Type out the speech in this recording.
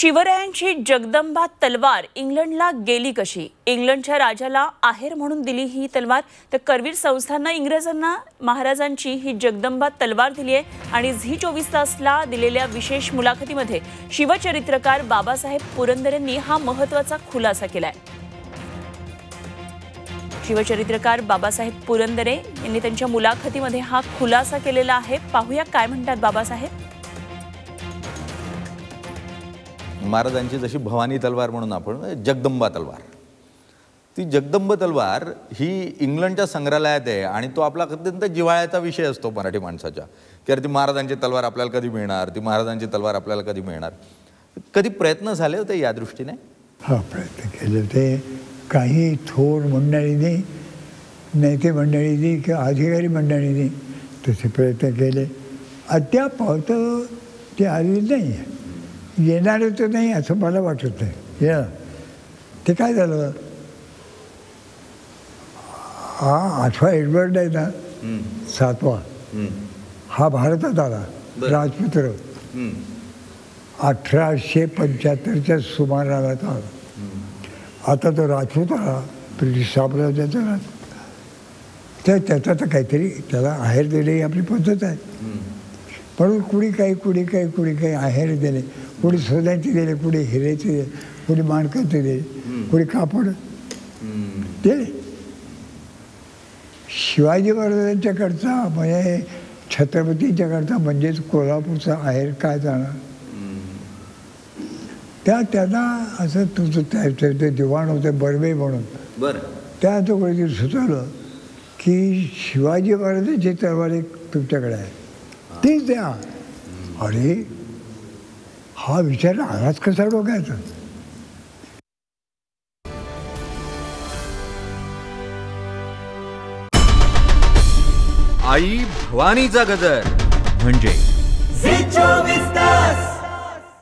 शिवरायांची जगदंबा तलवार इंग्लंडला गेली कशी? इंग्लंडच्या राजाला आहेर म्हणून दिली ही तलवार. तर करवीर संस्थांना इंग्रजांना महाराजांची ही जगदंबा तलवार दिली आहे आणि झी चोवीस तासला दिलेल्या विशेष मुलाखतीमध्ये शिवचरित्रकार बाबासाहेब पुरंदरेंनी हा महत्त्वाचा खुलासा केलाय. शिवचरित्रकार बाबासाहेब पुरंदरे यांनी त्यांच्या मुलाखतीमध्ये हा खुलासा केलेला आहे. पाहूया काय म्हणतात बाबासाहेब. महाराजांची जशी भवानी तलवार म्हणून आपण जगदंबा तलवार. ती जगदंब तलवार ही इंग्लंडच्या संग्रहालयात आहे आणि तो आपला अत्यंत जिव्हाळ्याचा विषय असतो मराठी माणसाच्या. की अरे ती महाराजांची तलवार आपल्याला कधी मिळणार? ती महाराजांची तलवार आपल्याला कधी मिळणार? कधी प्रयत्न झाले होते या दृष्टीने? हा प्रयत्न केले होते. काही थोर मंडळींनी नेते मंडळींनी किंवा अधिकारी मंडळींनी तसे प्रयत्न केले. अद्याप तर ते आलेली नाही आहे येणार तर नाही असं मला वाटत नाही. या. ते काय झालं? हा आठवा एडवर्ड आहे ना? सातवा. हा भारतात आला. राजपुत्र. अठराशे पंच्याहत्तरच्या सुमाराला आला. आता तो राजपूत आला. ब्रिटिश साम्राज्याचा राजपूत तर त्याचा तर काहीतरी त्याला आहेर देणे ही आपली पद्धत आहे. म्हणून कुणी काही कुणी काही कुणी काही आहेर दिले कुणी सोन्याचे दिले कुणी हिरेचे दिले कुणी माणकाचे दिले कुणी कापड. दिले शिवाजी महाराजांच्याकडचा म्हणजे छत्रपतींच्याकडचा म्हणजेच कोल्हापूरचा आहेर काय जाणार? त्या त्यांना असं तुझं त्या ते दिवाण होते बर्वे म्हणून. बरं. त्या तो कोणीतरी सुचवलं की शिवाजी महाराजांची तलवार एक तुमच्याकडे आहे. तीच द्या. अरे हा विचार आलाच कसा डोक्याचा आई भवानीचा गजर. म्हणजे?